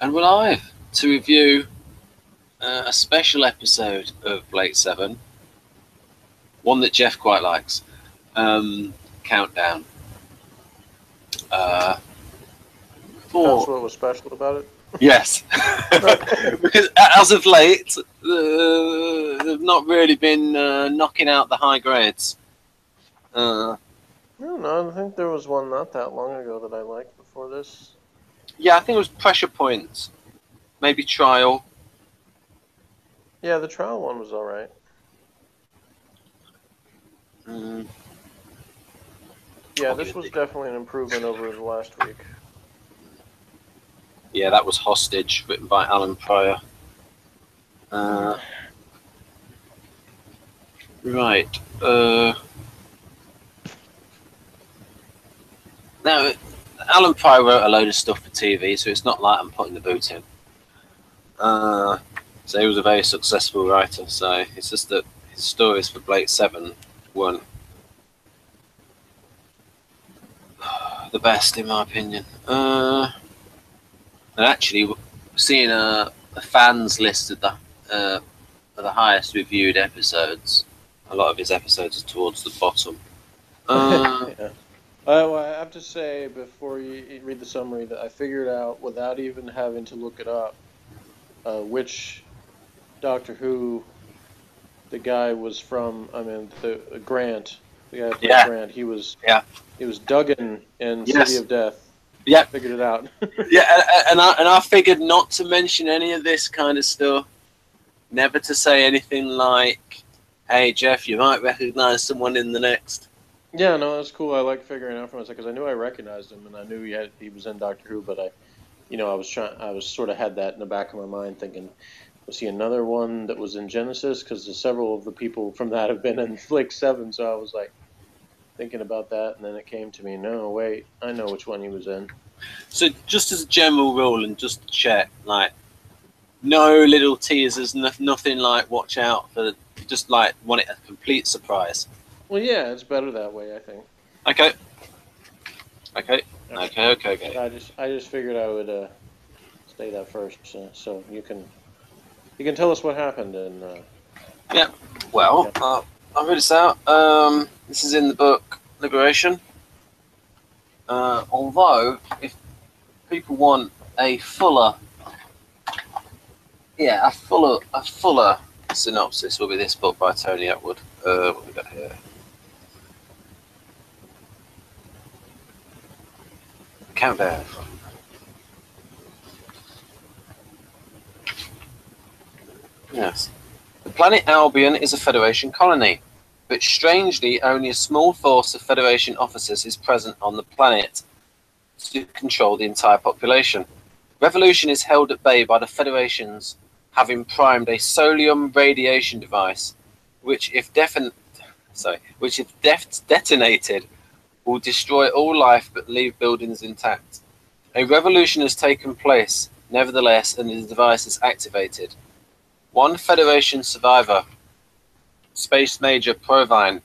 And we're live to review uh, a special episode of Blake Seven, one that Jeff quite likes. Um, Countdown. Uh, for That's what was special about it. Yes, because as of late, uh, they've not really been uh, knocking out the high grades. Uh, I don't know. I think there was one not that long ago that I liked before this. Yeah, I think it was pressure points, maybe trial. Yeah, the trial one was all right. Mm, Yeah, this was definitely an improvement over the last week. yeah, that was Hostage, written by Allan Prior. Uh, right. Uh, now, Allan Prior wrote a load of stuff for TV, so it's not like I'm putting the boot in. Uh, so he was a very successful writer. So it's just that his stories for Blake Seven weren't the best, in my opinion. Uh, and actually, seeing a, a fans list of the uh, of the highest reviewed episodes, a lot of his episodes are towards the bottom. Uh, yeah. Uh, well, I have to say before you read the summary that I figured out without even having to look it up uh, which Doctor Who the guy was from. I mean, the Grant, the guy played Yeah. Grant. He was. Yeah. He was Duggan in Yes. City of Death. Yeah. Figured it out. yeah, and I, and I figured not to mention any of this kind of stuff. Never to say anything like, "Hey Jeff, you might recognize someone in the next." Yeah, no, that's cool. I like figuring out from myself because I knew I recognized him and I knew he had he was in Doctor Who, but I, you know, I was trying, I was sort of had that in the back of my mind, thinking, was he another one that was in Genesis? Because several of the people from that have been in Blake Seven, so I was like thinking about that, and then it came to me, no, wait, I know which one he was in. So, just as a general rule, and just to check, like, no little teasers, no, nothing like watch out for. Just like want it a complete surprise. Well, yeah, it's better that way, I think. Okay. Okay. Okay. Okay. Okay. I just, I just figured I would uh, say that first, so, so you can, you can tell us what happened and. Uh, Well, uh, I'll read this out. Um, this is in the book Liberation. Uh, although, if people want a fuller, yeah, a fuller, a fuller synopsis, will be this book by Tony Attwood. Uh, what we got here? Countdown. Yes. The planet Albian is a Federation colony, but strangely, only a small force of Federation officers is present on the planet to control the entire population. Revolution is held at bay by the Federations having primed a solium radiation device, which, if sorry, which if detonated, will destroy all life but leave buildings intact. A revolution has taken place, nevertheless, and the device is activated. One Federation survivor, Space Major Provine,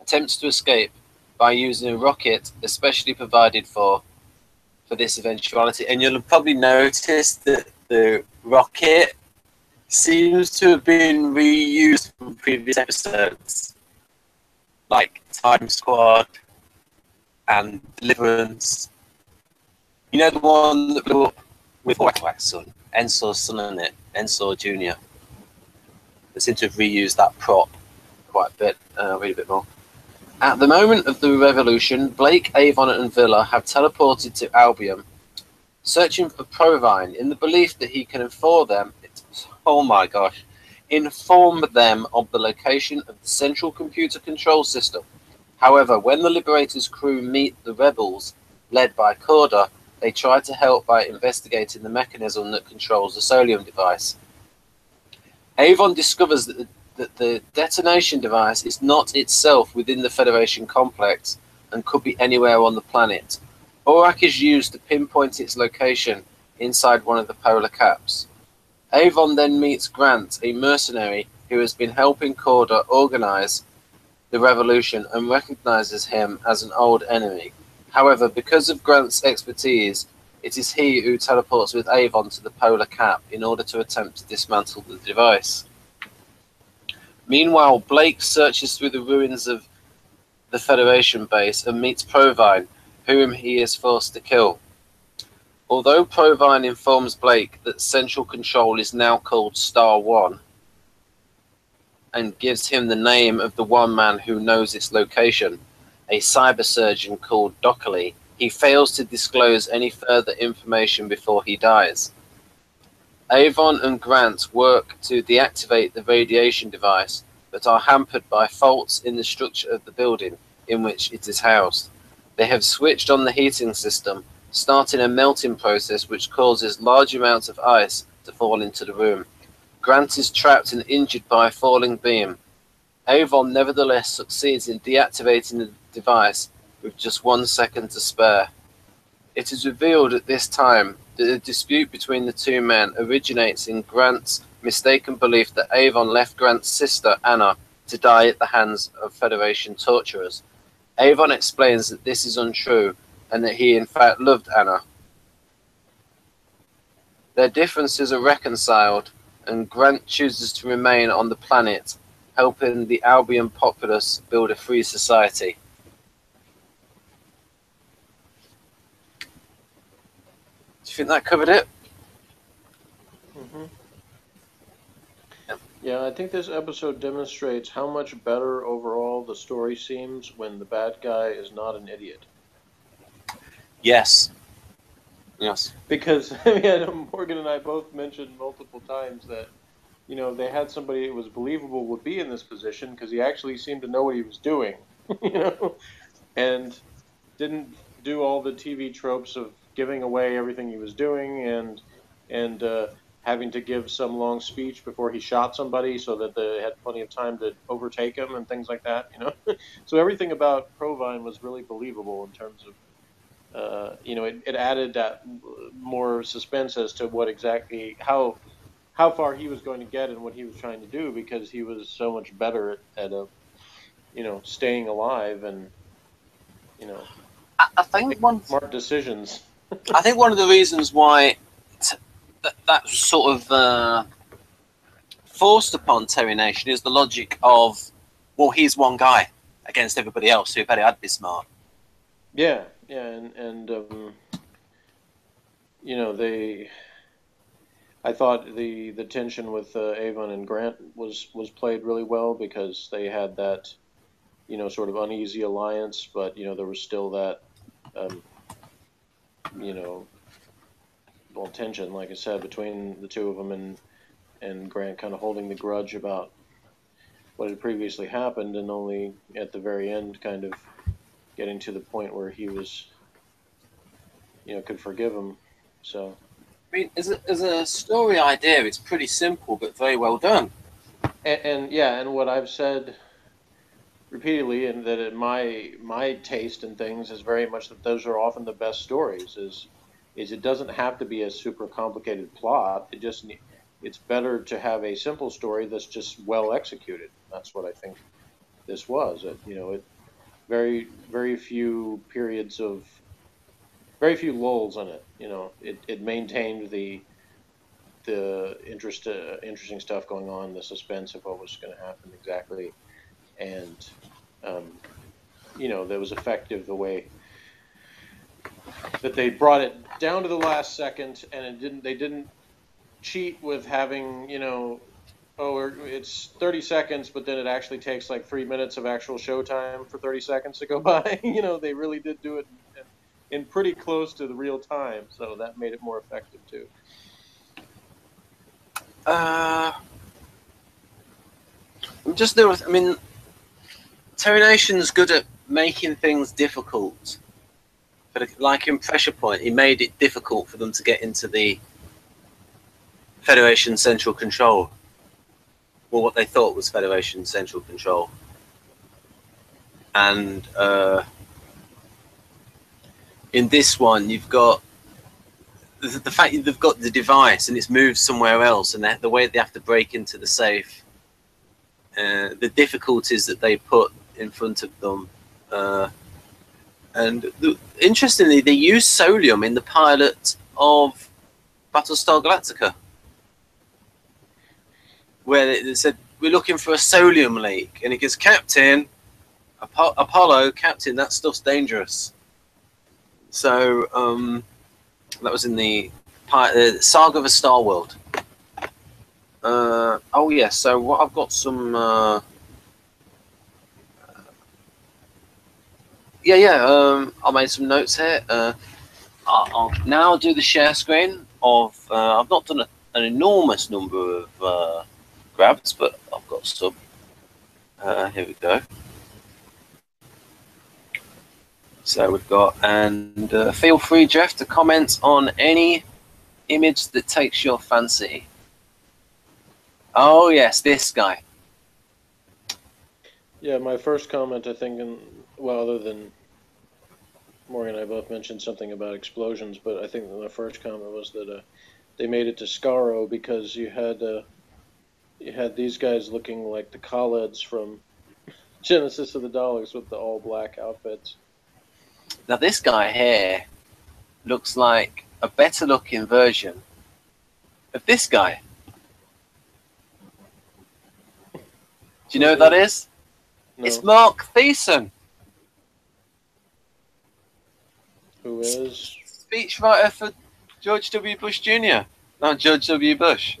attempts to escape by using a rocket especially provided for for this eventuality. And you'll probably notice that the rocket seems to have been reused from previous episodes, like Time Squad and Deliverance. You know the one that blew up with Wax's son, son in it, Ensor Jr. They seem to have reused that prop quite a bit, uh, read a bit more. At the moment of the revolution, Blake, Avon, and Vila have teleported to Albian, searching for Provine in the belief that he can inform them. Oh my gosh! Inform them of the location of the central computer control system. However, when the Liberators crew meet the rebels, led by Corda, they try to help by investigating the mechanism that controls the Solium device. Avon discovers that the, that the detonation device is not itself within the Federation complex and could be anywhere on the planet. Orac is used to pinpoint its location inside one of the polar caps. Avon then meets Grant, a mercenary who has been helping Corda organize the revolution and recognizes him as an old enemy. However, because of Grant's expertise it is he who teleports with Avon to the polar cap in order to attempt to dismantle the device. Meanwhile, Blake searches through the ruins of the Federation base and meets Provine, whom he is forced to kill. Although Provine informs Blake that Central Control is now called Star One and gives him the name of the one man who knows its location, a cyber surgeon called Docholli, he fails to disclose any further information before he dies. Avon and Grant work to deactivate the radiation device, but are hampered by faults in the structure of the building in which it is housed. They have switched on the heating system, starting a melting process which causes large amounts of ice to fall into the room. Grant is trapped and injured by a falling beam. Avon nevertheless succeeds in deactivating the device with just one second to spare. It is revealed at this time that the dispute between the two men originates in Grant's mistaken belief that Avon left Grant's sister, Anna, to die at the hands of Federation torturers. Avon explains that this is untrue and that he in fact loved Anna. Their differences are reconciled, and Grant chooses to remain on the planet, helping the Albian populace build a free society. Do you think that covered it? Mm-hmm. Yeah, I think this episode demonstrates how much better overall the story seems when the bad guy is not an idiot. Yes. Yes. Because mean, Morgan and I both mentioned multiple times that you know they had somebody that was believable would be in this position because he actually seemed to know what he was doing, you know, and didn't do all the TV tropes of giving away everything he was doing and and uh, having to give some long speech before he shot somebody so that they had plenty of time to overtake him and things like that. You know, so everything about Provine was really believable in terms of. Uh, you know, it, it added that more suspense as to what exactly how how far he was going to get and what he was trying to do because he was so much better at, at a you know staying alive and you know I, I think one smart decisions. I think one of the reasons why t- that, that sort of uh, forced upon Terry Nation is the logic of, well, he's one guy against everybody else so who better had be smart. Yeah, yeah, and and um, you know they. I thought the the tension with uh, Avon and Grant was was played really well because they had that, you know, sort of uneasy alliance, but you know there was still that. Um, you know, well, tension, like I said, between the two of them, and and Grant kind of holding the grudge about what had previously happened, and only at the very end, kind of getting to the point where he was, you know, could forgive him. So, I mean, as a, as a story idea, it's pretty simple but very well done. And, and yeah, and what I've said repeatedly, and that in my my taste in things is very much that those are often the best stories. Is is it doesn't have to be a super complicated plot. It just it's better to have a simple story that's just well executed. That's what I think this was. It, you know, it very very few periods of very few lulls in it. You know, it, it maintained the the interest uh, interesting stuff going on, the suspense of what was going to happen exactly, and um, you know that was effective the way that they brought it down to the last second, and it didn't. They didn't cheat with having you know, oh, it's 30 seconds, but then it actually takes like three minutes of actual showtime for 30 seconds to go by. you know, they really did do it in, in pretty close to the real time, so that made it more effective too. Uh, I'm just there. I mean, Terry Nation's good at making things difficult. But like in Pressure Point, he made it difficult for them to get into the Federation Central Control. Well, what they thought was Federation Central Control. And uh, in this one, you've got the, the fact that they've got the device and it's moved somewhere else, and the, way they have to break into the safe, uh, the difficulties that they put in front of them. Uh, and the, interestingly, they use Solium in the pilot of Battlestar Galactica, where they said we're looking for a solium leak, and he goes, Captain, Apo- Apollo, Captain, that stuff's dangerous. So um, that was in the uh, Saga of a Star World. Uh, oh yes, yeah, so what I've got some. Uh, yeah, yeah. Um, I made some notes here. Uh, I'll, I'll now do the share screen of. Uh, I've not done a, an enormous number of uh, grabs, but I've got some. Uh, here we go. So we've got, and uh, feel free, Jeff, to comment on any image that takes your fancy. Oh yes, this guy. Yeah, my first comment, I think, in, well, other than Morgan and I both mentioned something about explosions, but I think the first comment was that uh, they made it to Skaro because you had uh, you had these guys looking like the Kaleds from Genesis of the Daleks with the all black outfits. Now this guy here looks like a better looking version of this guy. Do you know who that is? No. It's Marc Thiessen, Who is? speechwriter for George W. Bush Jr. Not George W. Bush.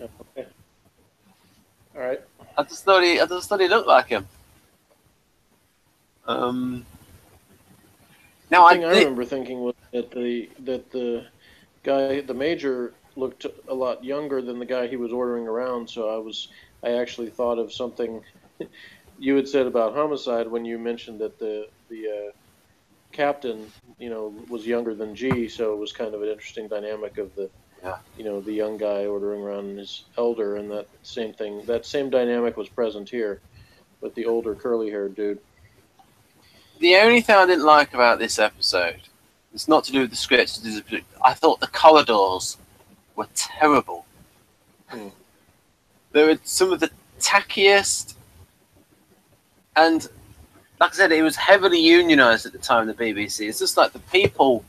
All right. I just thought he, I just thought he looked like him. Um. Now The I, thing I thi- remember thinking was that the that the guy, the major, looked a lot younger than the guy he was ordering around. So I was, I actually thought of something you had said about homicide when you mentioned that the the uh, captain, you know, was younger than G. So it was kind of an interesting dynamic of the, Yeah. you know, the young guy ordering around his elder, and that same thing, that same dynamic was present here, with the older curly-haired dude. the only thing I didn't like about this episode, it's not to do with the script. it's to do- I thought the corridors were terrible. Hmm. They were some of the tackiest, and like I said, it was heavily unionized at the time. Of the BBC. It's just like the people,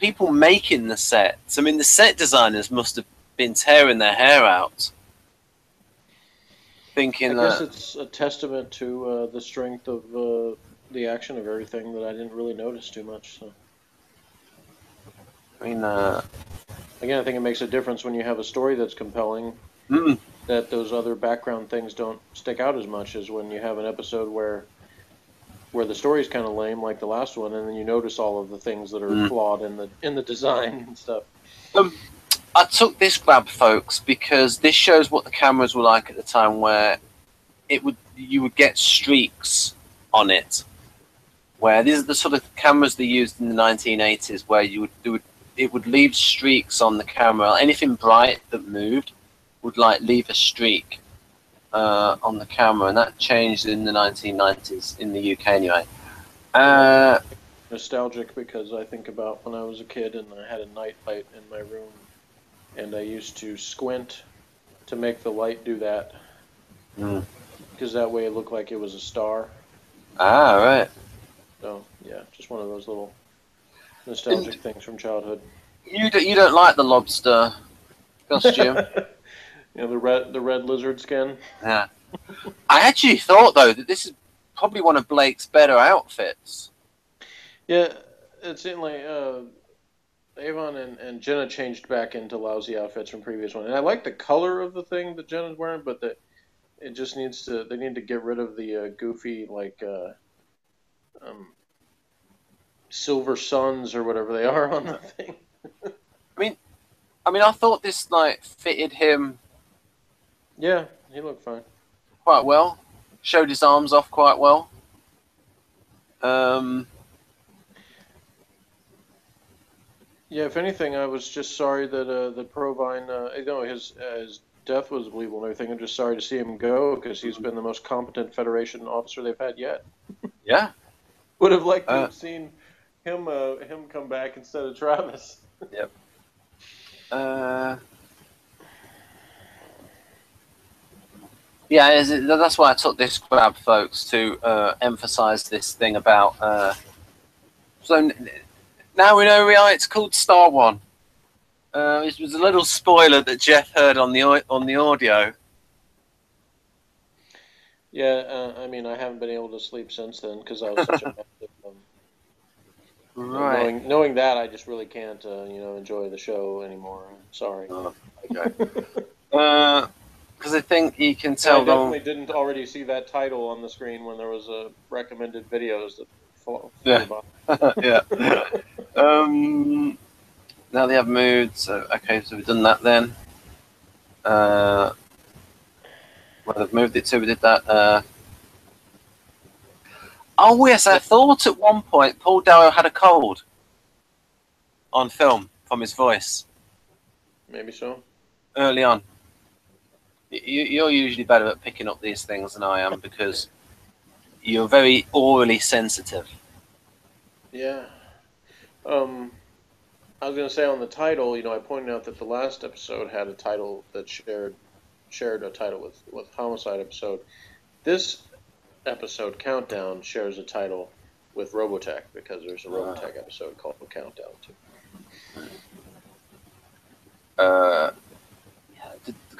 people making the sets. I mean, the set designers must have been tearing their hair out, I thinking guess that. it's a testament to uh, the strength of uh, the action of everything that I didn't really notice too much. So I mean, uh, again, I think it makes a difference when you have a story that's compelling. mm, That those other background things don't stick out as much as when you have an episode where where the story's kind of lame, like the last one, and then you notice all of the things that are Mm. flawed in the in the design and stuff. I took this grab, folks, because this shows what the cameras were like at the time, where it would you would get streaks on it. Where these are the sort of cameras they used in the 1980s, where you would do it would leave streaks on the camera. Anything bright that moved would like leave a streak uh, on the camera, and that changed in the 1990s in the UK anyway. Uh, Nostalgic because I think about when I was a kid and I had a night light in my room, and I used to squint to make the light do that. Mm. because that way it looked like it was a star. ah, right. So yeah, just one of those little nostalgic things from childhood. You do, you don't like the lobster costume. You know the red the red lizard skin. Yeah. I actually thought though that this is probably one of Blake's better outfits. Yeah, it seemed like uh, Avon and, and Jenna changed back into lousy outfits from previous one, and I like the color of the thing that Jenna's wearing, but that it just needs to they need to get rid of the uh, goofy like uh, um, silver suns or whatever they are on the thing. I mean, I mean, I thought this like fitted him Yeah, he looked fine. quite well. Showed his arms off quite well. Um, Yeah, if anything, I was just sorry that uh, that Provine, uh, you know, his uh, his death was believable and everything. I'm just sorry to see him go because he's been the most competent Federation officer they've had yet. yeah. Would have liked to Uh, have seen him uh, him come back instead of Travis. Uh, yeah, that's why I took this grab, folks, to uh, emphasize this thing about. Uh, so now we know why it's called Star One. Uh, it was a little spoiler that Jeff heard on the on the audio. Yeah, uh, I mean, I haven't been able to sleep since then because I was such a massive. Um, Knowing, knowing that, I just really can't, uh, you know, enjoy the show anymore. Sorry. Oh, okay. I think you can I tell definitely them. didn't already see that title on the screen when there was a recommended videos that. Flew, Yeah. yeah. Um, now they have moved. So okay, so we've done that then. Uh, well, they've moved it to. We did that. Uh, oh yes, I thought at one point Paul Darrow had a cold on film from his voice Maybe so. early on. You're usually better at picking up these things than I am because you're very orally sensitive. Yeah. Um, I was going to say on the title, you know, I pointed out that the last episode had a title that shared shared a title with with Homicide episode. This episode Countdown shares a title with Robotech because there's a. Robotech episode called Countdown too. Uh,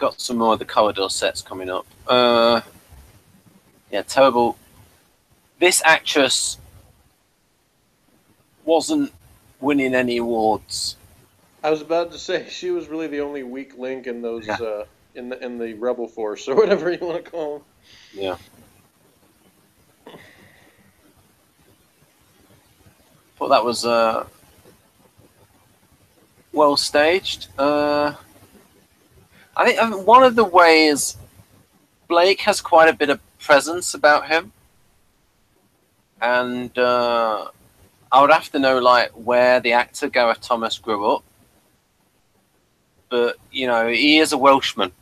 got some more of the corridor sets coming up. Uh, yeah, terrible. This actress wasn't winning any awards. I was about to say she was really the only weak link in those Yeah. uh, in the in the Rebel Force or whatever you want to call them. Yeah. Thought that was uh, well staged. Uh, I think I think one of the ways Blake has quite a bit of presence about him, and uh, I would have to know like where the actor Gareth Thomas grew up. But you know, he is a Welshman.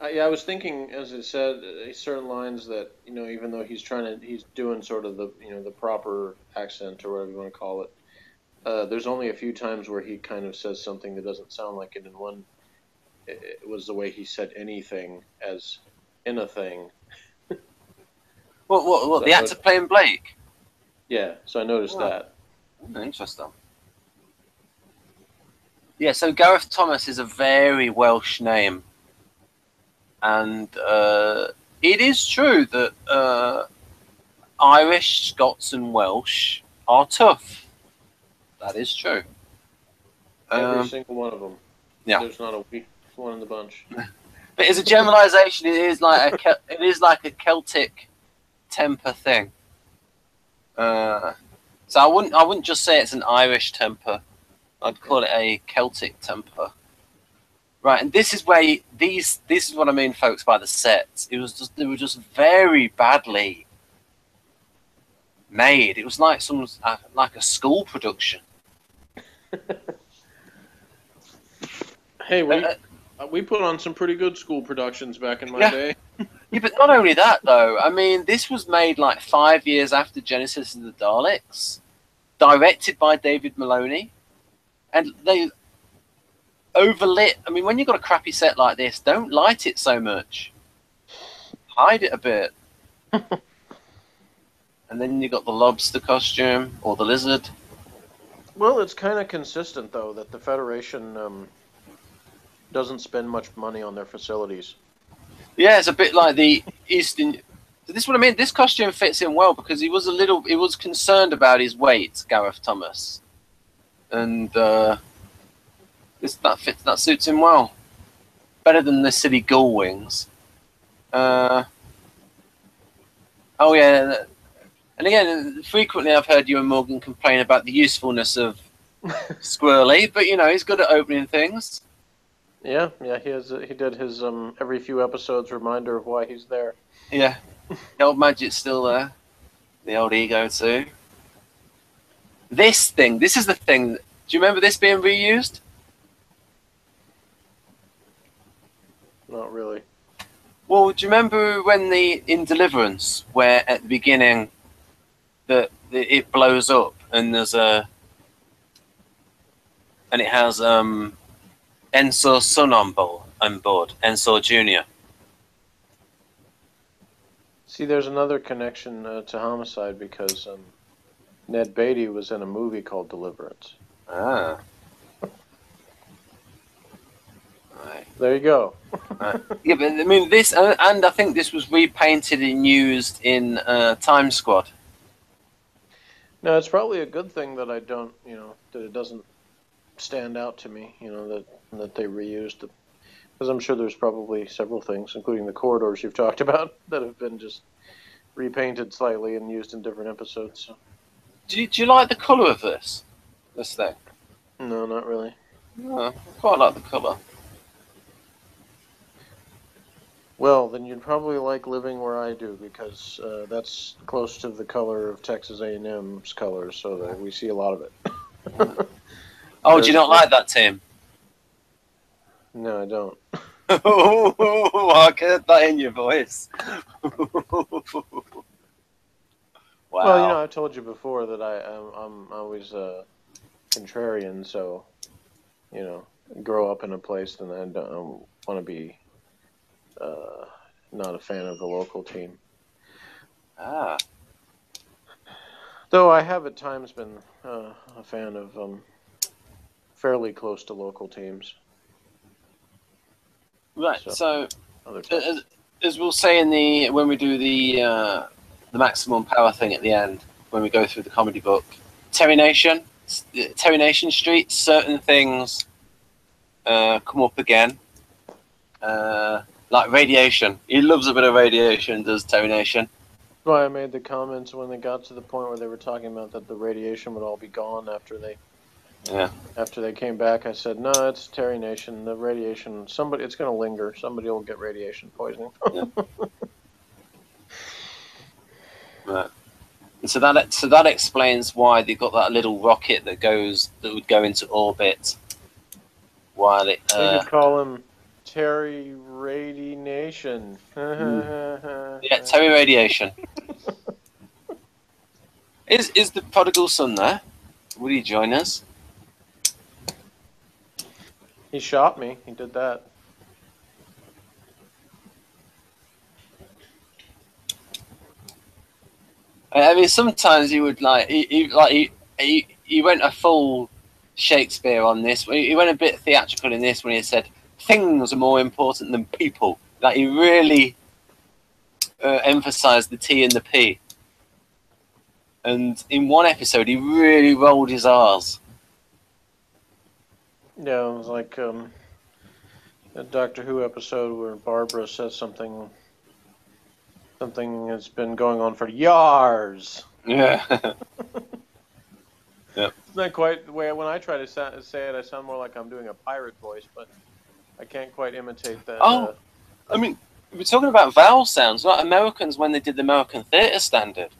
Uh, yeah, I was thinking, as I said, uh, certain lines that you know, even though he's trying to, he's doing sort of the you know the proper accent or whatever you want to call it. Uh, there's only a few times where he kind of says something that doesn't sound like it. And one it, it was the way he said anything as in a thing. What? What? what the actor playing Blake? Yeah, so I noticed Wow. that. Hmm, Interesting. Yeah, so Gareth Thomas is a very Welsh name. And uh, it is true that uh, Irish, Scots, and Welsh are tough. That is true. Every Um, single one of them. yeah. There's not a weak one in the bunch. but as a generalization, it is like a Kel- it is like a Celtic temper thing. Uh, so I wouldn't I wouldn't just say it's an Irish temper. I'd call it a Celtic temper. Right, and this is where you, these this is what I mean, folks, by the sets. It was just they were just very badly made. It was like some uh, like a school production. Hey, we Uh, uh, we put on some pretty good school productions back in my Yeah. day. Yeah, but not only that though. I mean, this was made like five years after Genesis and the Daleks, directed by David Maloney, and they overlit. I mean, when you've got a crappy set like this, don't light it so much. Hide it a bit. and then you got the lobster costume or the lizard. Well, it's kind of consistent though that the Federation um, doesn't spend much money on their facilities. Yeah, it's a bit like the Eastern. This is what I mean. This costume fits him well because he was a little. He was concerned about his weight, Gareth Thomas, and uh, this that fits. That suits him well. Better than the silly gull wings. Uh, oh yeah, and again, frequently I've heard you and Morgan complain about the usefulness of Squirrely, but you know he's good at opening things. Yeah, yeah, he has. He did his um, every few episodes reminder of why he's there. Yeah, the old magic's still there. The old ego too. This thing, this is the thing. Do you remember this being reused? Not really. Well, do you remember when the in Deliverance, where at the beginning, the it blows up and there's a, and it has um, Ensor's son on board, on board Ensor Junior. See, there's another connection uh, to Homicide because um, Ned Beatty was in a movie called Deliverance. Ah. There you go. Yeah, but I mean this, uh, and I think this was repainted and used in uh, Time Squad. No, it's probably a good thing that I don't, you know, that it doesn't stand out to me, you know, that that they reused it. Because I'm sure there's probably several things, including the corridors you've talked about, that have been just repainted slightly and used in different episodes. So. Do you, do you like the colour of this? This thing? No, not really. Oh, I quite like the colour. Well, then you'd probably like living where I do because uh, that's close to the color of Texas A&M's colors, so that we see a lot of it. Oh, do you not like that, Tim? No, I don't. oh, I heard that in your voice. wow. Well, you know, I told you before that I I'm, I'm always a contrarian, so you know, grow up in a place, then I don't want to be uh, not a fan of the local team. ah, Though I have at times been uh, a fan of um, fairly close to local teams. right. So- So, Other as, as we'll say in the when we do the uh, the maximum power thing at the end, when we go through the comedy book, Terry Nation, Terry Nation Street, certain things uh, come up again, uh, like radiation. He loves a bit of radiation. Does Terry Nation? That's why I made the comments when they got to the point where they were talking about that the radiation would all be gone after they Yeah. after they came back. I said, "No, it's Terry Nation. The radiation. Somebody, it's going to linger. Somebody will get radiation poisoning." Right. And so that so that explains why they got that little rocket that goes that would go into orbit while it. Uh, could call him Terry Rady Nation. yeah, Terry radiation. is is the prodigal son there? Would he join us? He shot me. He did that. I mean, sometimes he would like he, he like he, he he went a full Shakespeare on this. He went a bit theatrical in this when he said things are more important than people. Like he really uh, emphasized the T and the P. And in one episode, he really rolled his R's. Yeah, it was like um, a Doctor Who episode where Barbara says something. Something has been going on for years. Yeah. It's not quite the way when I try to sa- say it. I sound more like I'm doing a pirate voice, but I can't quite imitate that. Oh. uh, I mean, we're talking about vowel sounds, not Americans when they did the American Theatre Standard.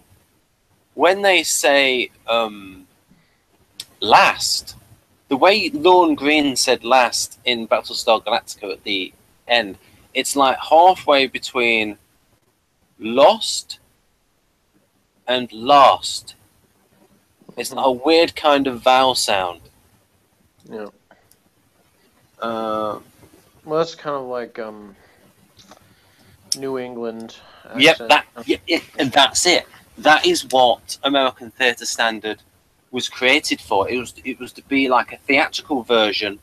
When they say um, last, the way Lorne Greene said last in Battlestar Galactica at the end, it's like halfway between lost and last. It's like a weird kind of vowel sound. yeah. Uh, Well, that's kind of like um, New England. Accent. Yep, that, yeah, yeah, and that's it. That is what American Theatre Standard was created for. It was it was to be like a theatrical version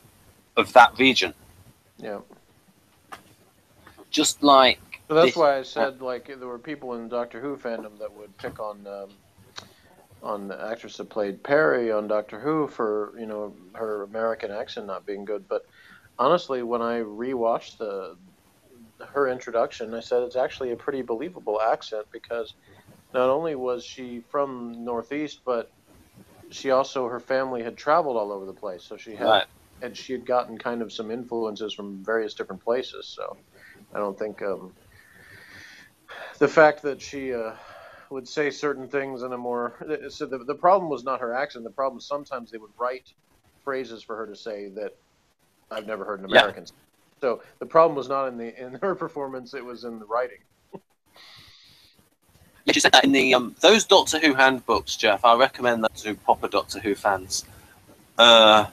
of that region, Yeah. just like So that's This- why I said like there were people in Doctor Who fandom that would pick on um, on the actress that played Peri on Doctor Who for you know her American accent not being good. But honestly, when I rewatched the her introduction, I said it's actually a pretty believable accent because not only was she from Northeast, but she also her family had traveled all over the place, so she had right. and she had gotten kind of some influences from various different places. So I don't think um, the fact that she uh, would say certain things in a more so the, the problem was not her accent. The problem was sometimes they would write phrases for her to say that I've never heard an Yeah. American. say. So the problem was not in the in her performance; it was in the writing. Yeah, she said that in the um, those Doctor Who handbooks, Jeff. I recommend that to proper Doctor Who fans, uh,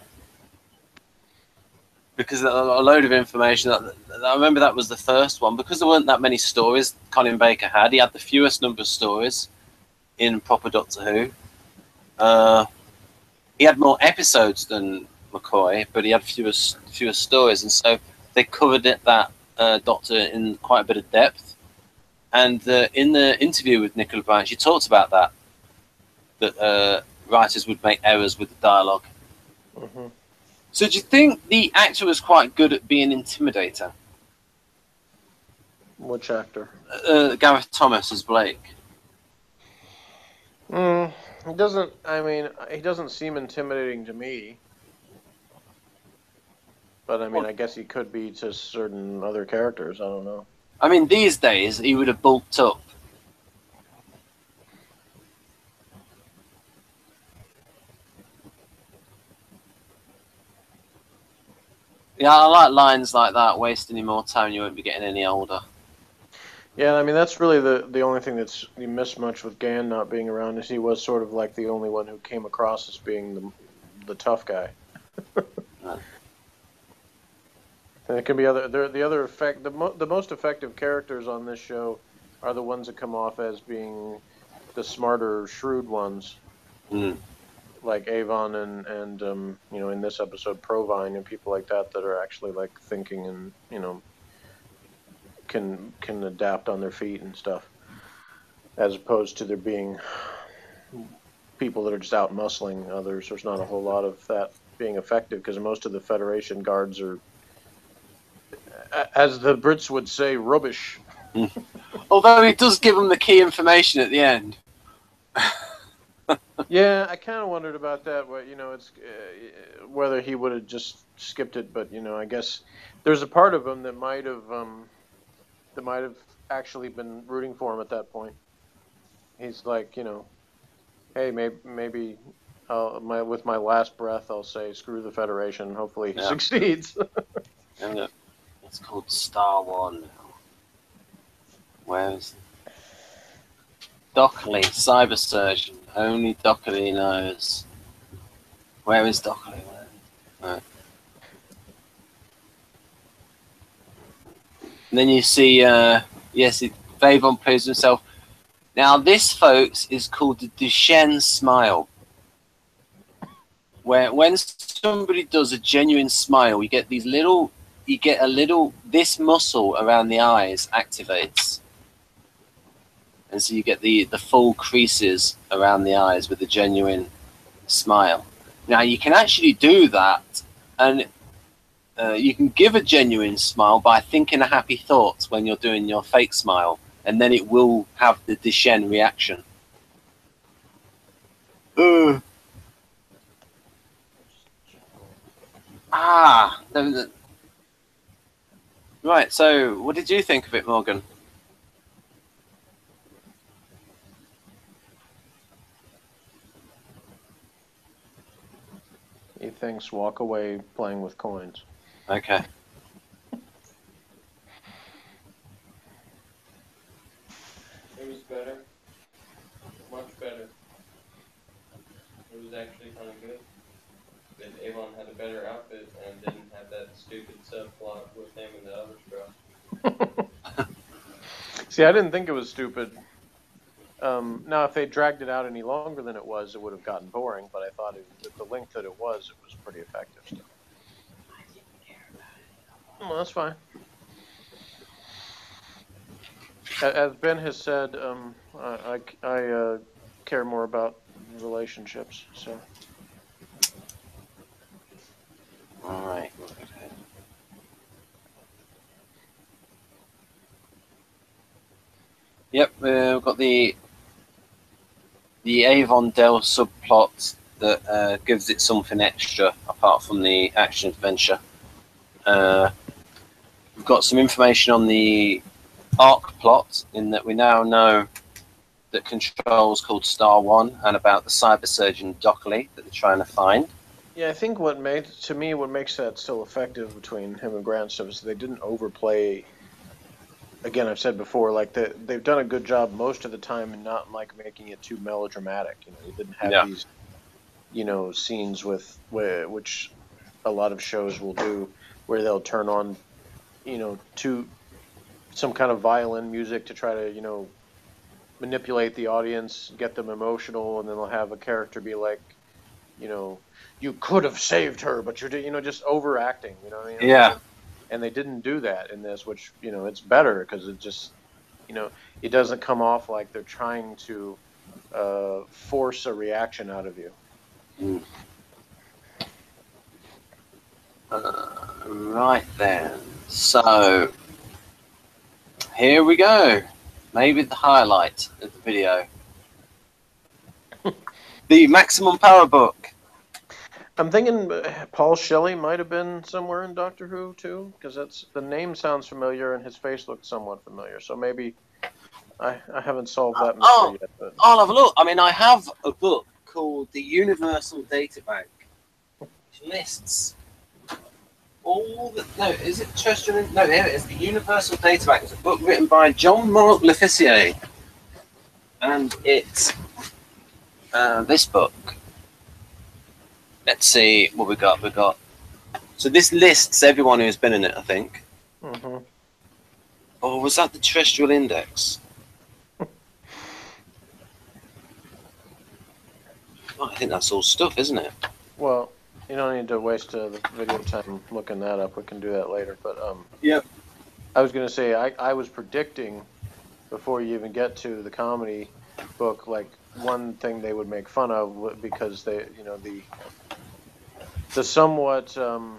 because a a load of information. That, I remember that was the first one because there weren't that many stories. Colin Baker had he had the fewest number of stories in proper Doctor Who. Uh, he had more episodes than McCoy, but he had fewer fewer stories, and so they covered it, that uh, Doctor in quite a bit of depth. And uh, in the interview with Nicola Bryant, she talked about that that uh, writers would make errors with the dialog hmm So do you think the actor was quite good at being intimidator? Which actor? Uh, Gareth Thomas as Blake. Mm, he doesn't. I mean, he doesn't seem intimidating to me. But I mean, Well- I guess he could be to certain other characters. I don't know. I mean, these days he would have bulked up. Yeah, I like lines like that. Waste any more time, you won't be getting any older. Yeah, I mean that's really the the only thing that's you miss much with Gan not being around is he was sort of like the only one who came across as being the the tough guy. and it can be other the, the other effect the mo- the most effective characters on this show are the ones that come off as being the smarter, shrewd ones, Mm. like Avon and and um, you know in this episode Provine and people like that that are actually like thinking and you know can can adapt on their feet and stuff, as opposed to there being people that are just out muscling others. There's not a whole lot of that being effective because most of the Federation guards are, as the Brits would say, rubbish. Although he does give them the key information at the end. Yeah, I kind of wondered about that. But you know, it's uh, whether he would have just skipped it. But you know, I guess there's a part of him that might have um, that might have actually been rooting for him at that point. He's like, you know, hey, maybe maybe uh, my with my last breath, I'll say screw the Federation. Hopefully, he Yeah. succeeds. And look, it's called Star One now. Where is it? Docholli, cyber surgeon. Only Docholli knows. Where is Docholli? Where? Right. Then you see, uh, yes, it, Vavon plays himself. Now, this, folks, is called the Duchenne smile. Where when somebody does a genuine smile, you get these little you get a little this muscle around the eyes activates. And so you get the the full creases around the eyes with a genuine smile. Now you can actually do that and uh, you can give a genuine smile by thinking a happy thought when you're doing your fake smile and then it will have the Duchenne reaction. Uh. ah Right, so what did you think of it, Morgan? he thinks walk away playing with coins. Okay. It was better. Much better. It was actually kind of good. But Avon had a better outfit and didn't have that stupid subplot with him and the other scrub. See, I didn't think it was stupid. Um, now, if they dragged it out any longer than it was, it would have gotten boring. But I thought it, with the length that it was, it was pretty effective. Still. Well, that's fine. As Ben has said, um, I, I, I uh, care more about relationships. So All right. Yep, uh, we've got the the Avon Del subplot that uh, gives it something extra apart from the action adventure. Uh, we've got some information on the arc plot in that we now know that Control's called Star One and about the cyber surgeon Docholli that they're trying to find. yeah, I think what made to me what makes that still effective between him and Grant is they didn't overplay again, I've said before, like the, they've done a good job most of the time in not like making it too melodramatic. You know, they didn't have Yeah. these, you know, scenes with which a lot of shows will do, where they'll turn on, you know, to some kind of violin music to try to, you know, manipulate the audience, get them emotional, and then they'll have a character be like, you know, you could have saved her, but you're, you know, just overacting. You know what I mean? Yeah. And they didn't do that in this, which you know it's better because it just you know it doesn't come off like they're trying to uh, force a reaction out of you. Uh, right then. So here we go. Maybe the highlight of the video. the maximum power book. I'm thinking uh, Paul Shelley might have been somewhere in Doctor Who too, because that's the name sounds familiar and his face looked somewhat familiar. So maybe I, I haven't solved that mystery Oh. yet. But I'll have a look. I mean, I have a book called the Universal Data Bank, which lists all the. No, is it Terrestrial? No, here it is. The Universal Data Bank. It's a book written by John Mark Lofficier, and it's uh, this book. Let's see what we got. We got. So this lists everyone who's been in it. I think. Mhm. Or was that the Terrestrial Index? Oh, I think that's all stuff, isn't it? well, you don't need to waste uh, the video time looking that up. We can do that later. But um, Yep. I was gonna say I, I was predicting before you even get to the comedy book, like one thing they would make fun of because they, you know, the the somewhat um,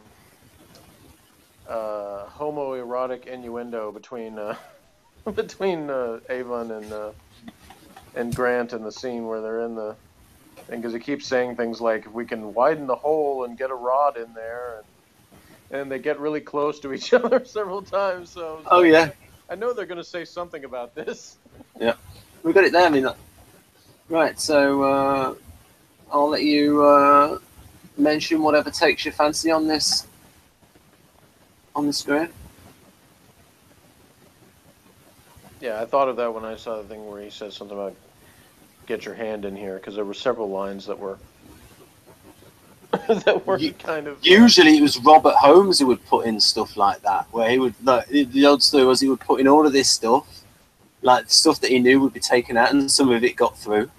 uh, homoerotic innuendo between uh, between uh, Avon and uh, and Grant in the scene where they're in the and because he keeps saying things like if we can widen the hole and get a rod in there and and they get really close to each other several times so Oh like, yeah, I know they're going to say something about this yeah we got it there. I mean, right. So uh, I'll let you uh, mention whatever takes your fancy on this on the screen. yeah I thought of that when I saw the thing where he says something about get your hand in here because there were several lines that were that were You- kind of Usually, it was Robert Holmes who would put in stuff like that, where he would. Like, the- the old story was he would put in all of this stuff, like stuff that he knew would be taken out, and some of it got through.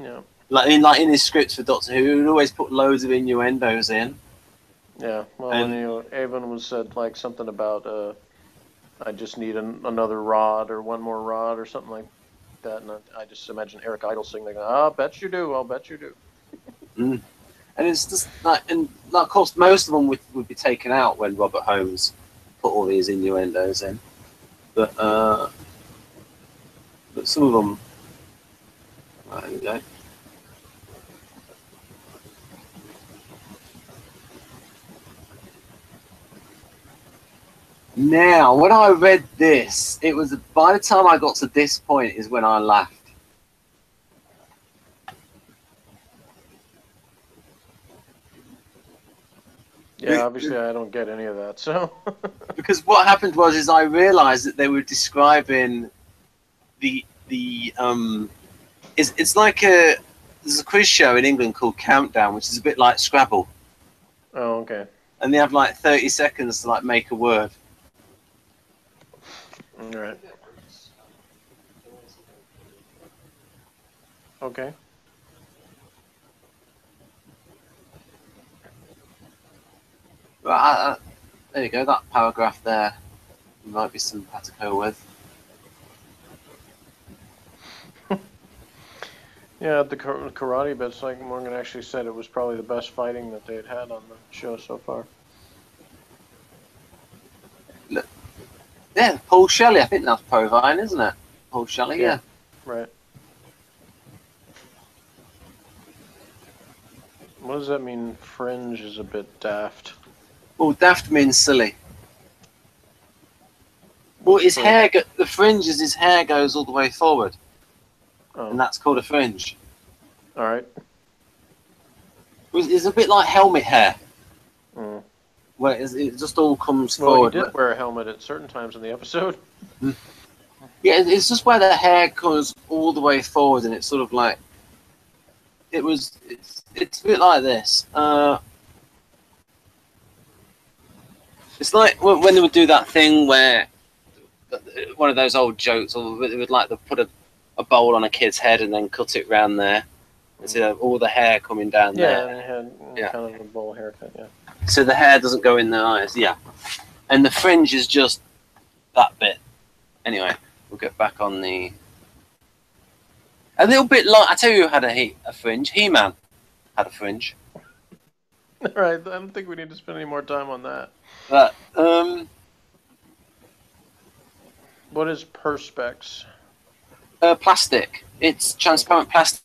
yeah Like in like in his scripts for Doctor Who, he would always put loads of innuendos in. Yeah, well, And- you know, Avon was said like something about uh, I just need an, another rod or one more rod or something like that, and I, I just imagine Eric Idle singing, like, "I'll bet you do, I'll bet you do." And it's just like, and like, of course, most of them would, would be taken out when Robert Holmes put all these innuendos in. But, uh, but some of them, there we go. Now, when I read this, it was by the time I got to this point is when I laughed. Yeah, obviously I don't get any of that, so because what happened was is I realised that they were describing the the um it's it's like a there's a quiz show in England called Countdown, which is a bit like Scrabble, oh okay, and they have like 30 seconds to like make a word. All right, okay. I, I, there you go, that paragraph there might be some simpatico with. Yeah, the karate bits, like Morgan actually said, it was probably the best fighting that they had had on the show so far. Yeah, Paul Shelley, I think that's Provine, isn't it? Paul Shelley, yeah. Yeah. Right. What does that mean? Fringe is a bit daft. Well, daft means silly. Well, his hair, go- the fringe is his hair goes all the way forward, Oh, and that's called a fringe. all right. It's it's a bit like helmet hair, Mm. Where it's- it just all comes Well, he did wear a helmet at certain times in the episode. Yeah, it's just where the hair goes all the way forward, and it's sort of like it was. It's it's a bit like this. Uh, it's like when, they would do that thing where one of those old jokes, or they would like to put a, a bowl on a kid's head and then cut it round there, and so all the hair coming down Yeah, there. and he had mm, Yeah. kind of a bowl haircut. Yeah. So the hair doesn't go in the eyes. Yeah. and the fringe is just that bit. Anyway, we'll get back on the. A little bit like I tell you, who had a he, a fringe. He Man had a fringe. All right, I don't think we need to spend any more time on that. But um, What is perspex? uh, plastic. It's transparent plastic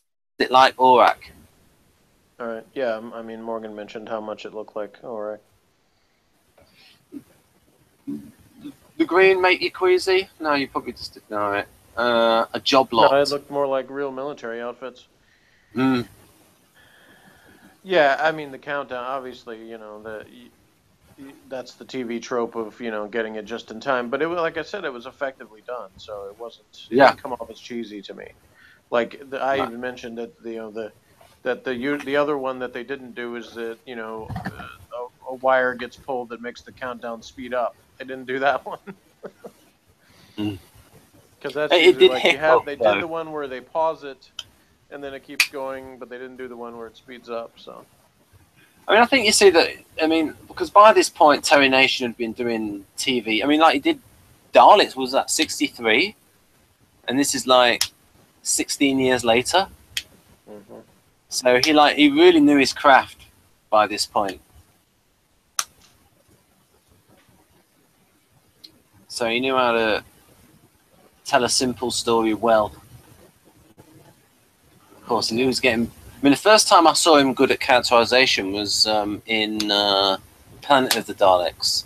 like Orac. All right, yeah, I mean Morgan mentioned how much it looked like. All right. The green make you queasy? No, you probably just ignore it. Uh, a job lot. No, it looked more like real military outfits. Mm, Yeah, I mean the countdown. Obviously, you know the that's the TV trope of you know getting it just in time. But it was like I said, it was effectively done, so it wasn't. It Yeah. didn't come off as cheesy to me. Like the, I Right. even mentioned that the you know the that the the other one that they didn't do is that you know uh, a, a wire gets pulled that makes the countdown speed up. They didn't do that one. Mm. Because that's It- did like you have. They though. did the one where they pause it, and then it keeps going, but they didn't do the one where it speeds up. So. I mean, I think you see that. I mean, because by this point, Terry Nation had been doing TV. I mean, like he did Daleks. Was that sixty three? And this is like sixteen years later. mhm. So he like he really knew his craft by this point. So he knew how to tell a simple story well. Of course, and he was getting. I mean, the first time I saw him good at characterization was um, in uh, Planet of the Daleks.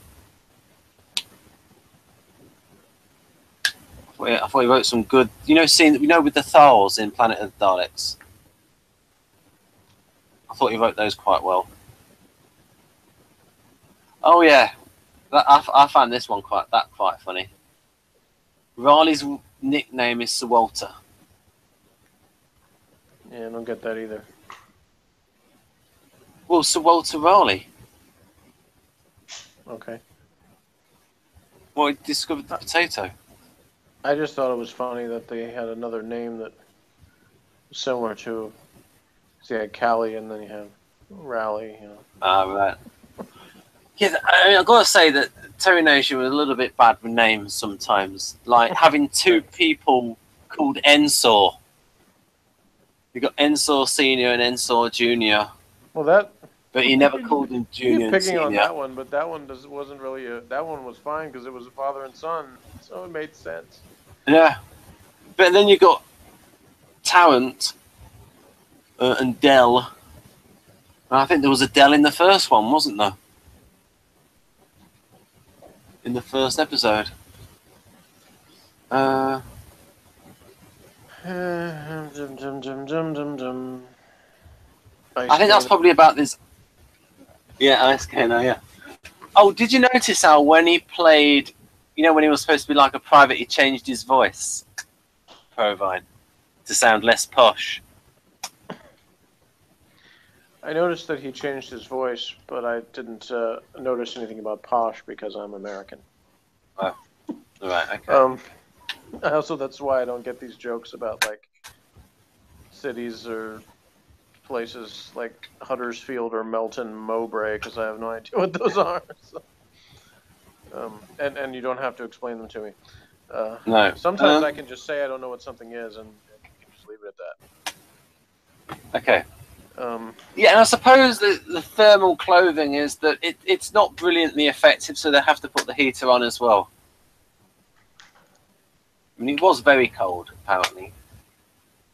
He- I thought he wrote some good. You know, scene you know with the Thals in Planet of the Daleks. Thought he wrote those quite well. Oh yeah, that, I, I found this one quite that quite funny. Ralli's nickname is Sir Walter. Yeah, I don't get that either. Well, Sir Walter Raleigh. Okay. Well, he discovered the uh, potato. I just thought it was funny that they had another name that was similar to. So you had Cally, and then you have Ralli. You know. Ah, right. Yeah, I mean, I've got to say that Terry Nation was a little bit bad with names sometimes. Like having two people called Ensor. You got Ensor Senior and Ensor Junior, Well, that but he never called him Junior you're picking on that one, but that one does, wasn't really a. That one was fine because it was a father and son, so it made sense. Yeah, but then you got Tarrant uh, and Del. I think there was a Del in the first one, wasn't there? In the first episode. Uh. I think that's probably about this. Yeah, Ice Kano, yeah. Oh, did you notice how when he played, you know, when he was supposed to be like a private, he changed his voice, Provine, to sound less posh. I noticed that he changed his voice, but I didn't uh, notice anything about posh because I'm American. Right, okay. Um, also, that's why I don't get these jokes about like cities or places like Huddersfield or Melton Mowbray because I have no idea what those are. So, um, and and you don't have to explain them to me. Uh, no. sometimes Um, I can just say I don't know what something is, and, and you can just leave it at that. Okay. That. Um, Yeah, and I suppose the, the thermal clothing is that it, it's not brilliantly effective, so they have to put the heater on as well. I mean, it was very cold, apparently.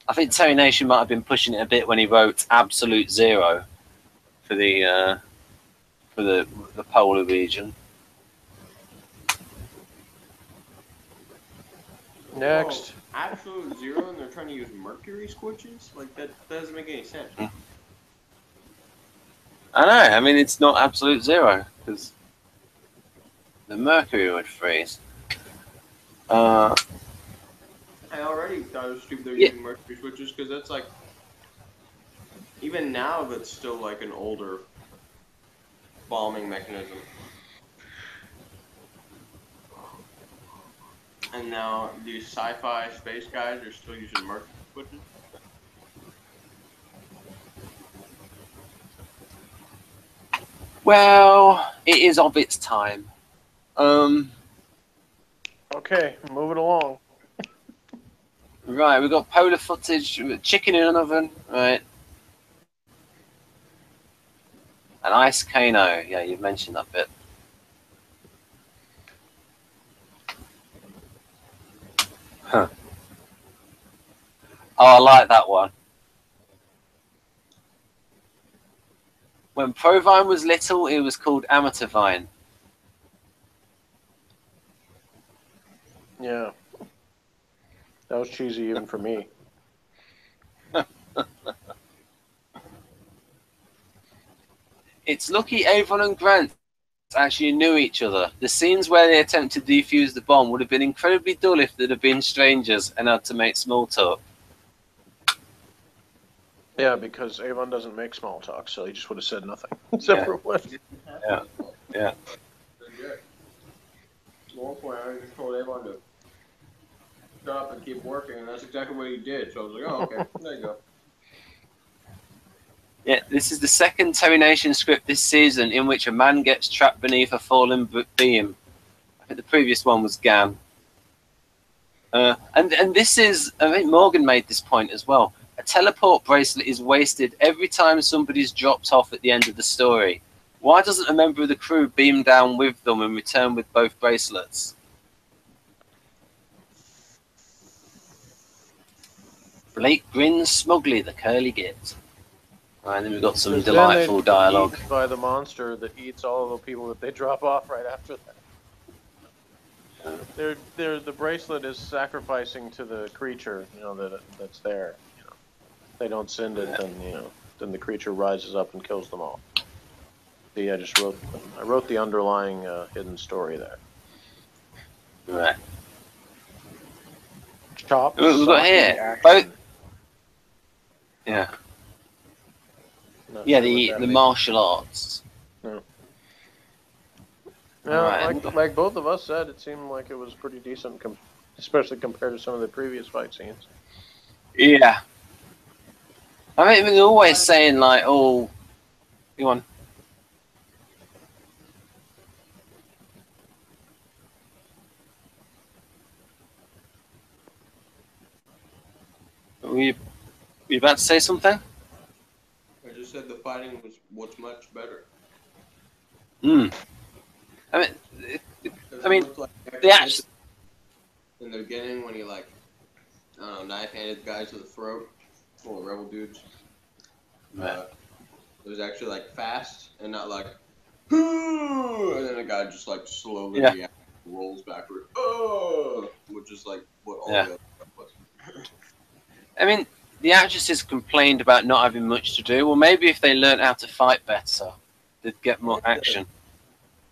I think Terry Nation might have been pushing it a bit when he wrote Absolute Zero for the uh, for the the polar region. next, Whoa, absolute zero, and they're trying to use mercury switches? Like, that, that doesn't make any sense. I know. I mean, it's not absolute zero because the mercury would freeze. Uh, I already thought it was stupid they're Yeah. using mercury switches because that's like, even now, that's still like an older bombing mechanism. And now these sci-fi space guys are still using mercury switches. Well, it is of its time. Um, Okay, move it along. right, we've got polar footage, chicken in an oven, right? An ice Kano. Yeah, you've mentioned that bit. Huh. Oh, I like that one. When Provine was little, it was called Amateur Vine. Yeah. That was cheesy even for me. It's lucky Avon and Grant actually knew each other. The scenes where they attempted to defuse the bomb would have been incredibly dull if they'd have been strangers and had to make small talk. Yeah, because Avon doesn't make small talk, so he just would have said nothing. Except Yeah. for what? Yeah. Yeah. One point, I just told Avon to stop and keep working, and that's exactly what he did. So I was like, oh, okay, there you go. Yeah, this is the second Terry Nation script this season in which a man gets trapped beneath a fallen b- beam. I think the previous one was Gan. Uh, and and this is, I think Morgan made this point as well. A teleport bracelet is wasted every time somebody's dropped off at the end of the story. Why doesn't a member of the crew beam down with them and return with both bracelets? Blake grins smugly, the curly git. Right, and then we've got some delightful dialogue. By the monster that eats all of the people that they drop off right after that. Uh. They're, they're, the bracelet is sacrificing to the creature, you know, that that's there. You know, if they don't send it, then you know, then the creature rises up and kills them all. See, I just wrote, I wrote the underlying uh, hidden story there. Right. Chop. We've got socky here, both- Yeah. Not Yeah, sure the the means. martial arts. Yeah, Alright. like, like both of us said, it seemed like it was pretty decent, com- especially compared to some of the previous fight scenes. Yeah. I mean, they're always saying like, "Oh, you want." Were you, were you about to say something? I just said the fighting was what's much better. Hmm. I mean, it- 'Cause I mean, like the action. in the beginning when he like, I don't know, knife handed guys to the throat, full of rebel dudes. Uh, it was actually like fast and not like, and then the guy just like slowly Yeah. reacts, rolls backward, oh, which is like what all Yeah. the other was. I mean, the actresses complained about not having much to do. Well, maybe if they learned how to fight better, they'd get more action.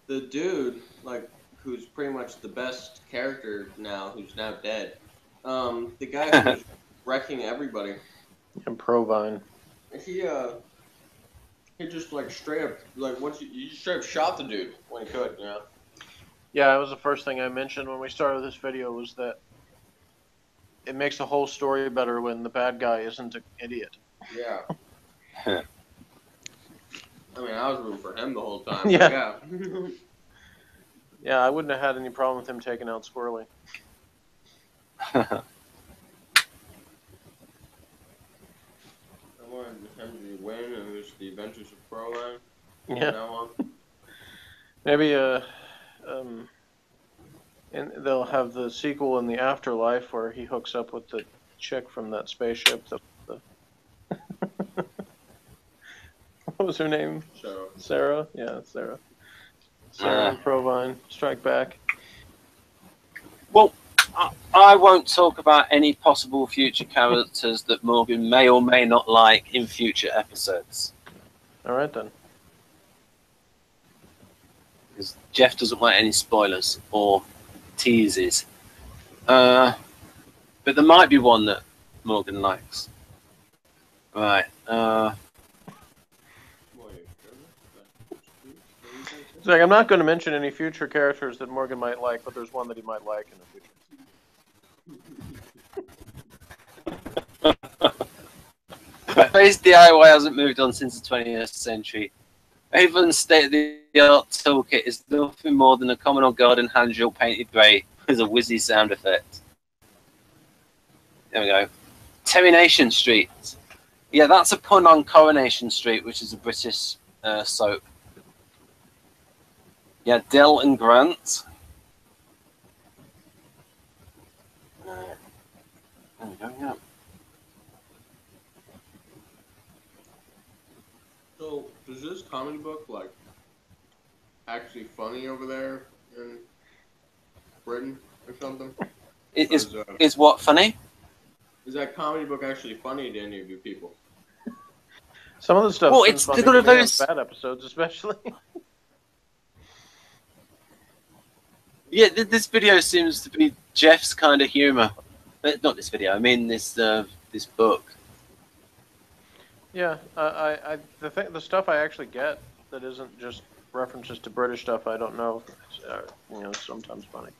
The dude, like, who's pretty much the best character now, who's now dead. Um, the guy who's wrecking everybody. And Provine. He uh, he just like straight up like once you, you just straight up shot the dude when he could, you know. Yeah, that was the first thing I mentioned when we started this video was that it makes the whole story better when the bad guy isn't an idiot. Yeah. I mean, I was rooting for him the whole time. Yeah. yeah. Yeah, I wouldn't have had any problem with him taking out Squirrely. I wanted him to win, it was the Adventures of Provine. Yeah. Maybe uh um and they'll have the sequel in the afterlife where he hooks up with the chick from that spaceship. The, the what was her name? Sarah. Sarah? Yeah, Sarah. Sarah and Provine strike back. I, I won't talk about any possible future characters that Morgan may or may not like in future episodes. All right then. Because Jeff doesn't want any spoilers or teases. Uh, but there might be one that Morgan likes. Right. Uh. It's like I'm not going to mention any future characters that Morgan might like, but there's one that he might like in the future. Phase DIY hasn't moved on since the 20th century. Avon's state-of-the-art toolkit is nothing more than a Commodore Garden hand drill painted grey with a whizzy sound effect. There we go. Termination Street. Yeah, that's a pun on Coronation Street, which is a British uh, soap. Yeah, Dill and Grant. Uh, there we go, yeah. So, is this comedy book like actually funny over there in Britain or something? Is, Or is, is, uh, is what funny? is that comedy book actually funny to any of you people? Some of the stuff. Well, it's- funny they've got a to me on very- bad episodes, especially. Yeah, th- this video seems to be Jeff's kind of humor. But not this video. I mean this uh, this book. Yeah, I, I, I the thing, the stuff I actually get that isn't just references to British stuff. I don't know. Uh, you know, sometimes funny.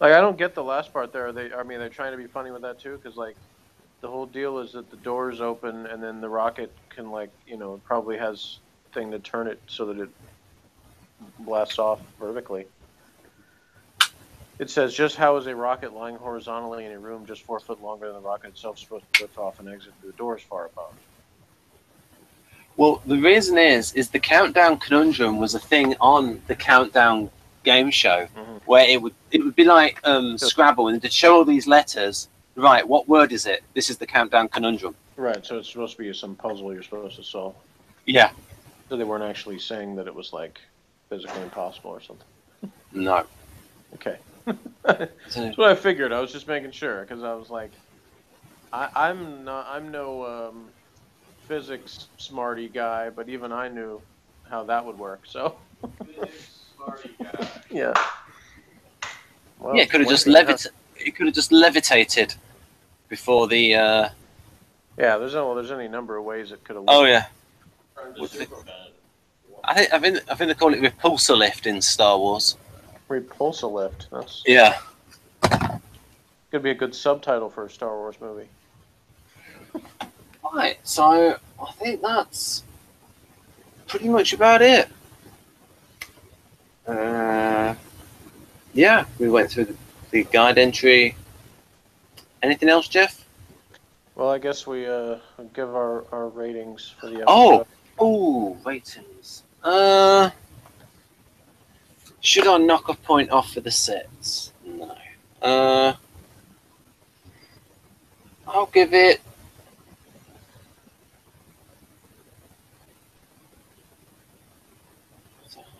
Like I don't get the last part there. They, I mean, they're trying to be funny with that too, because like the whole deal is that the doors open and then the rocket can like, you know, probably has thing to turn it so that it blasts off vertically. It says just how is a rocket lying horizontally in a room just four foot longer than the rocket itself supposed to lift off and exit through the doors far above? Well, the reason is is the countdown conundrum was a thing on the countdown game show Mhm. where it would it would be like um, Scrabble and they'd show all these letters. Right, what word is it? This is the countdown conundrum. Right. So it's supposed to be some puzzle you're supposed to solve. Yeah. So they weren't actually saying that it was like physically impossible or something. No. Okay. That's what I figured. I was just making sure because I was like, I, I'm not. I'm no um, physics smarty guy, but even I knew how that would work. So guy. yeah. Well, yeah, it could have just wondering levit. It could have just levitated before the. Uh... Yeah, there's no. There's any number of ways it could have. Oh yeah, Friend What's of it? Superman. I think I think I think they call it repulsor lift in Star Wars. Repulsor lift. That's Yeah. could be a good subtitle for a Star Wars movie. Right, so I think that's pretty much about it. Uh, yeah, we went through the, the guide entry. Anything else, Jeff? Well, I guess we uh give our, our ratings for the episode. Oh! Oh, ratings. Uh, should I knock a point off for the sets? No. Uh, I'll give it.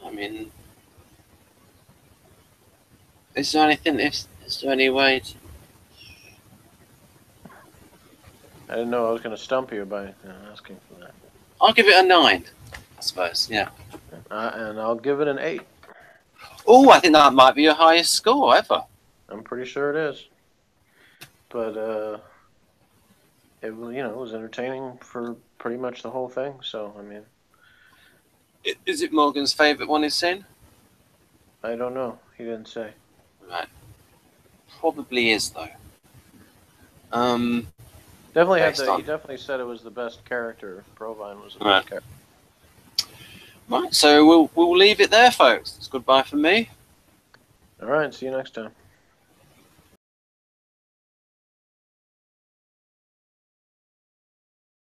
I mean, is there anything? Is, is there any way? To, I didn't know I was going to stump you by asking for that. I'll give it a nine. I suppose. Yeah. Uh, and I'll give it an eight. Oh, I think that might be your highest score ever. I'm pretty sure it is. But uh, it was, you know, it was entertaining for pretty much the whole thing. So I mean, Is it Morgan's favourite one he's seen? I don't know. He didn't say. Right. Probably is though. Um. Definitely had the. on- He definitely said it was the best character. Provine was the Right. best character. Right. So we'll we'll leave it there, folks. It's goodbye from me. All right. See you next time.